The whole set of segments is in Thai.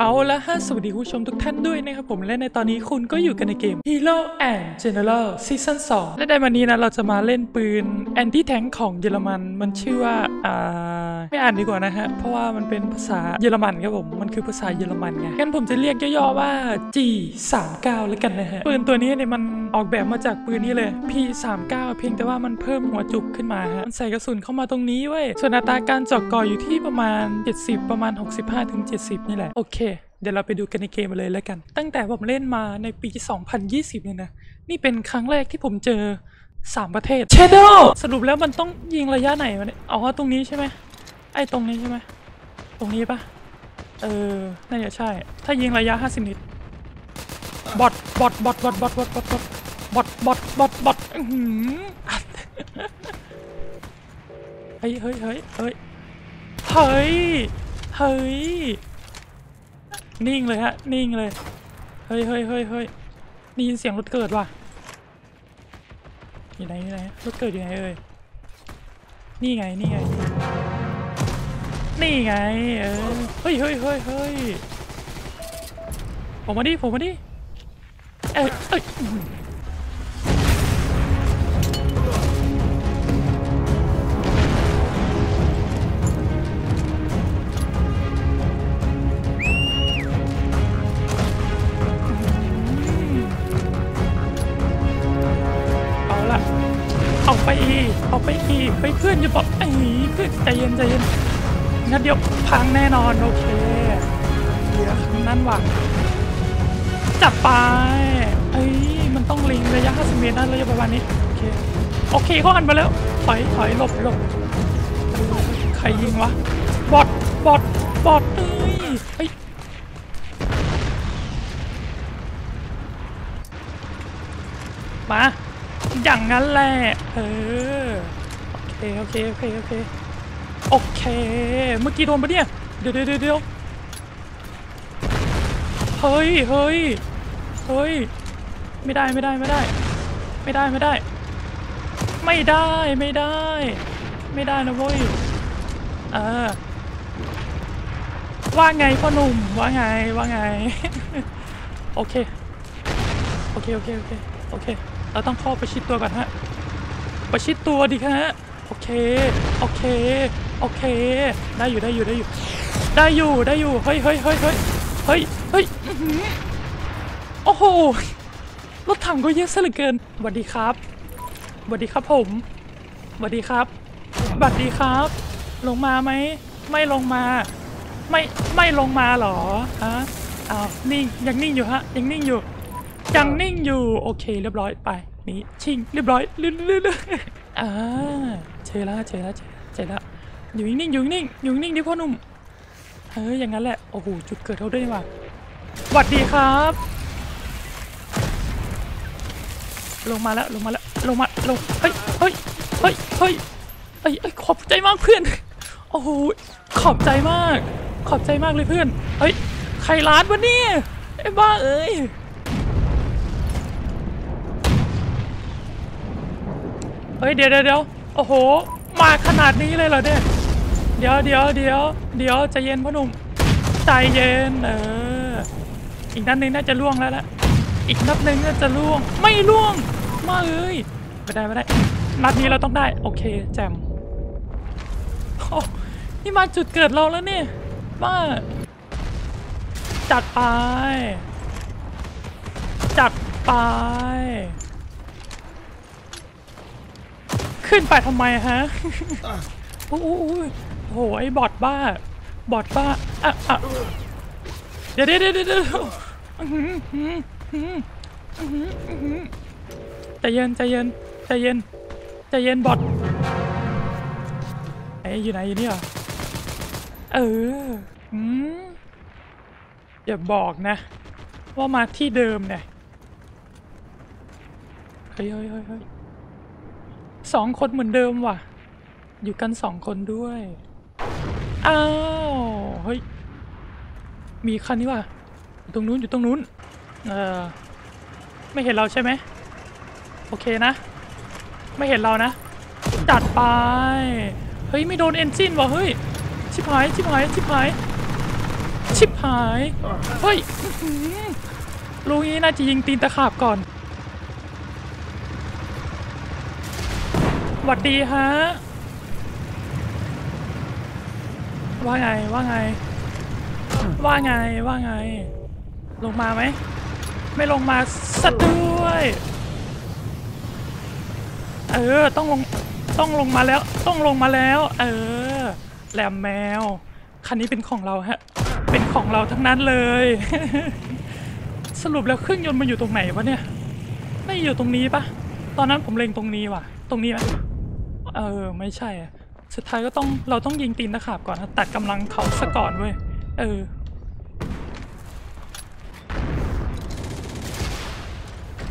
เอาละฮะสวัสดีคุณผู้ชมทุกท่านด้วยนะครับผมและในตอนนี้คุณก็อยู่กันในเกม Hero and General Season 2 และในวันนี้นะเราจะมาเล่นปืน Anti Tank ของเยอรมันมันชื่อว่าอ่าไม่อ่านดีกว่านะฮะ เพราะว่ามันเป็นภาษาเยอรมันครับผม มันคือภาษาเยอรมันไงงั้นผมจะเรียกย่อๆว่า G 3 9 แล้วกันนะฮะ ปืนตัวนี้เนี่ยมันออกแบบมาจากปืนนี้เลย P 3 9 เพียงแต่ว่ามันเพิ่มหัวจุกขึ้นมาฮะมันใส่กระสุนเข้ามาตรงนี้เว้ยส่วนอัตราการเจาะก่ออยู่ที่ประมาณ 70 ประมาณ 65ถึง70 นี่แหละโอเค เดี๋ยวเราไปดูกันในเกมเลยแล้วกัน ตั้งแต่ผมเล่นมาในปี 2020 เนี่ยนะ นี่เป็นครั้งแรกที่ผมเจอ 3 ประเทศเชโดสรุปแล้วมันต้องยิงระยะไหนวะเนี่ยอ๋อตรงนี้ใช่ไหมไอ้ตรงนี้ใช่ไหมตรงนี้ปะเออ น่าจะใช่ ถ้ายิงระยะ 50นิดบอทบอทบอทบอทบอทบอทบอทบอทบอทบอทบอทบอทอื้อหืออัดเฮ้ยเฮ้ยเฮ้ยเฮ้ยเฮ้ยเฮ้ย นิ่งเลยฮะ นิ่งเลย เฮ้ยเฮ้ยเฮ้ยเฮ้ยได้ยินเสียงรถเกิดว่ะอยู่ไหนอยู่ไหนรถเกิดอยู่ไหนเอ่ยนี่ไง นี่ไง นี่ไง เออ เฮ้ยเฮ้ยเฮ้ยเฮ้ยผมมาดิผมมาดิ เอ้ยเอ้ย เอาไปเพื่อนอย่าบอกไอ้เพื่อนใจเย็นใจเย็นงั้นเดี๋ยวพังแน่นอนโอเคเหลือคำนั้นว่ะจับไปเอ้ยมันต้องลิงระยะ50เมตรนะระยะประมาณนี้โอเคโอเคเขาหันมาแล้วถอยถอยหลบหลบใครยิงวะบอทบอทบอทเอ้ยเฮ้ยมาอย่างนั้นแหละ เออ เคโอเคโอเคโอเคโอเค เมื่อกี้โดนปะเนี่ย เดี๋ยวเดี๋ยวเดี๋ยวเฮ้ยเฮ้ยเฮ้ย ไม่ได้ไม่ได้ไม่ได้ ไม่ได้ไม่ได้ ไม่ได้ไม่ได้ ไม่ได้นะเว้ยเออว่าไงพ่อหนุ่มว่าไงว่าไง โอเค โอเคโอเคโอเคโอเค เราต้องเข้าประชิดตัวก่อนฮะ ประชิดตัวดิฮะ โอเค โอเค โอเค ได้อยู่ได้อยู่ได้อยู่ ได้อยู่ได้อยู่ เฮ้ยเฮ้ยเฮ้ยเฮ้ยเฮ้ยเฮ้ยโอ้โห รถถังก็เยอะซะเหลือเกินสวัสดีครับสวัสดีครับผมสวัสดีครับสวัสดีครับ ลงมาไหม ไม่ลงมา ไม่ ไม่ลงมาเหรอ ฮะอ้าวนิ่ง ยังนิ่งอยู่ฮะ ยังนิ่งอยู่ ยังนิ่งอยู่ โอเค เรียบร้อย ไป นี่ ชิง เรียบร้อยลื่นลื่นลื่น อ่าเจอแล้วเจอแล้วเจอเจอแล้วอยู่นิ่งๆอยู่นิ่งๆอยู่นิ่งๆดิพ่อหนุ่มเฮ้ยอย่างนั้นแหละโอ้โหจุดเกิดเขาด้วยนี่หว่าสวัสดีครับ ลงมาแล้วลงมาแล้วลงมาลงเฮ้ยเฮ้ยเฮ้ยเฮ้ยเฮ้ยเอ้ยขอบใจมากเพื่อนโอ้โหขอบใจมาก ขอบใจมากเลยเพื่อนเฮ้ยใครร้านวะเนี่ยไอ้บ้าเอ้ย เฮ้ยเดี๋ยวเดี๋ยวโอ้โห มาขนาดนี้เลยเหรอเนี่ยเดี๋ยวเดี๋ยวเดี๋ยวเดี๋ยวใจเย็นพ่อหนุ่มใจเย็นเอออีกนัดหนึ่งน่าจะล่วงแล้วละอีกนัดหนึ่งน่าจะล่วง ไม่ล่วงมาเอ้ยไม่ได้ไม่ได้นัดนี้เราต้องได้ โอเคแจมโอ้นี่มาจุดเกิดเราแล้วเนี่ยบ้าจัดไป จัดไป ขึ้นไปทำไมฮะโอ้โหโอ้โหไอ้บอดบ้า บอดบ้าอะอะเดี๋ยวเดี๋ยวเดี๋ยวเดี๋ยวอื้อหืออื้อหืออื้อหืออื้อหือใจเย็นใจเย็นใจเย็นใจเย็นบอดไอ้อยู่ไหนอยู่นี่เหรอ เอออืมอย่าบอกนะ ว่ามาที่เดิมเนี่ยเฮ้ยเฮ้ยเฮ้ยเฮ้ย สองคนเหมือนเดิมว่ะ อยู่กันสองคนด้วย อ้าว เฮ้ย มีคันนี้ว่ะ อยู่ตรงนู้นอยู่ตรงนู้น เออ ไม่เห็นเราใช่ไหม โอเคนะ ไม่เห็นเรานะ จัดไป เฮ้ย ไม่โดนเอนจินว่ะ เฮ้ย ชิบหาย ชิบหาย ชิบหาย ชิบหาย เฮ้ยอื้อหือลูกนี้น่าจะยิงตีนตะขาบก่อน หวัดดีฮะ ว่าไง ว่าไง ว่าไง ว่าไง ลงมาไหม ไม่ลงมาสัตว์ด้วย เออ ต้องลง ต้องลงมาแล้ว ต้องลงมาแล้ว เออ แหลมแมว คันนี้เป็นของเราฮะ เป็นของเราทั้งนั้นเลย สรุปแล้วเครื่องยนต์มันอยู่ตรงไหนวะเนี่ย ไม่อยู่ตรงนี้ปะตอนนั้นผมเล็งตรงนี้ว่ะ ตรงนี้ไหม เออ ไม่ใช่อะสุดท้ายก็ต้องเราต้องยิงตีนตะขาบก่อนนะตัดกำลังเขาซะก่อนเว้ย เออ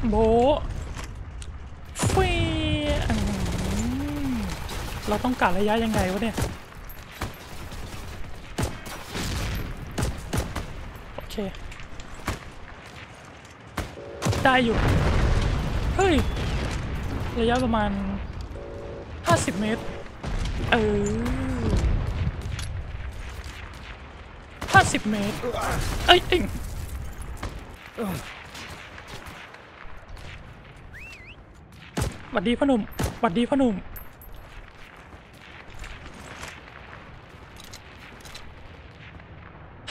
โบฟีอืมเราต้องการระยะยังไงวะเนี่ย โอเค ได้อยู่ เฮ้ย ระยะประมาณ 50เมตร เออ50เมตร เอ้ยเอ้ยหวัดดีพ่อหนุ่มหวัดดีพ่อหนุ่ม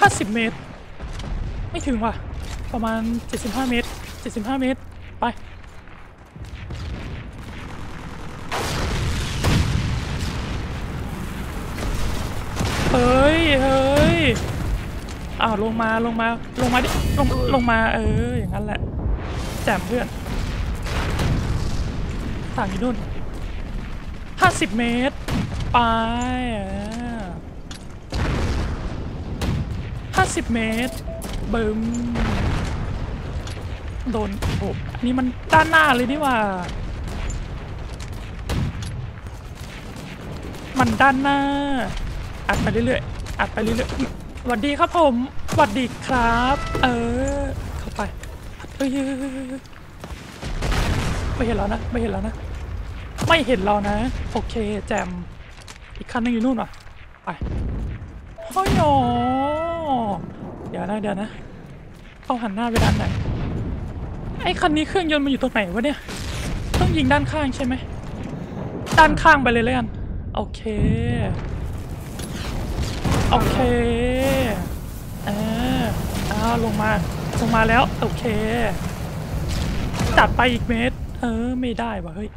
50เมตร ไม่ถึงว่ะ ประมาณ75เมตร75เมตร อ้าวลงมาลงมาลงมาดิลงลงมาเอออย่างนั้นแหละแจมเพื่อนต่างอยู่นู่น50เมตร ไปห้าสิบเมตรบึมโดนโอ้อันนี้มันด้านหน้าเลยนี่ว่า มันด้านหน้า อัดไปเรื่อยๆอัดไปเรื่อยๆ สวัสดีครับผมสวัสดีครับ เออ เข้าไปเฮ้ยไม่เห็นแล้วนะ ไม่เห็นแล้วนะ ไม่เห็นเรานะ โอเค แจม อีกคันนึงอยู่นู่นว่ะ ไปเฮ้ยโเดี๋ยวนะเดี๋ยวนะต้องหันหน้าไปด้านไหน ไอ้คันนี้เครื่องยนต์มันอยู่ตรงไหนวะเนี่ย ต้องยิงด้านข้างใช่ไหม ด้านข้างไปเลยเลยกัน โอเค โอเค ลงมา ลงมาแล้ว โอเค จัดไปอีกเมตร เออ ไม่ได้ว่ะ เฮ้ย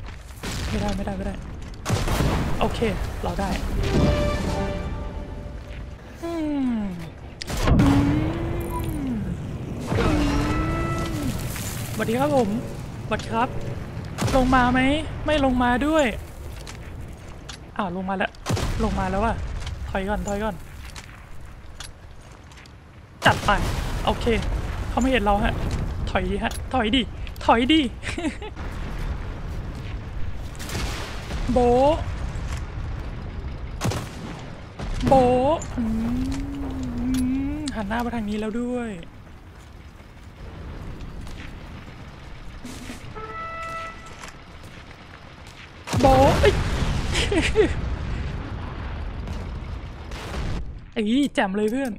ไม่ได้ ไม่ได้ ไม่ได้ โอเค เราได้สวัสดีครับผมสวัสดีครับ ลงมาไหม ไม่ลงมาด้วย อ้าว ลงมาแล้ว ลงมาแล้วว่ะถอยก่อน ถอยก่อน จัดไป โอเค เขาไม่เห็นเราฮะ ถอยดิฮะ ถอยดิถอยดิโบ โบหันหน้ามาทางนี้แล้วด้วย โบไอ้แจ่มเลยเพื่อน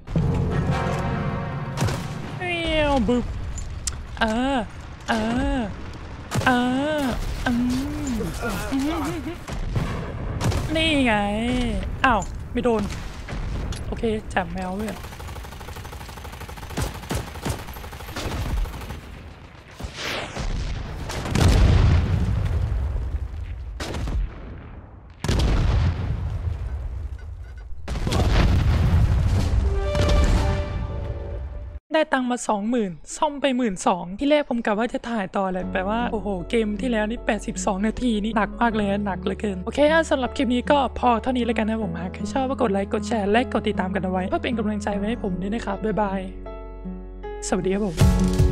ยวบึบเออเออเอออืมนี่ไงอ้าวไม่โดน โอเคจับแมวเพื่อน ได้ตังมา 20,000 ซ่อมไป 12,000ที่แรกผมกะว่าจะถ่ายต่อแหละแปลว่า โอ้โห เกมที่แล้วนี่ 82 นาทีนี่หนักมากเลยนะหนักเหลือเกิน โอเคนะสำหรับคลิปนี้ก็พอเท่านี้แล้วกันนะผมหากใครชอบก็กดไลค์กดแชร์และกดติดตามกันเอาไว้ เพื่อเป็นกำลังใจไว้ให้ผมด้วยนะครับบ๊ายบายสวัสดีครับผม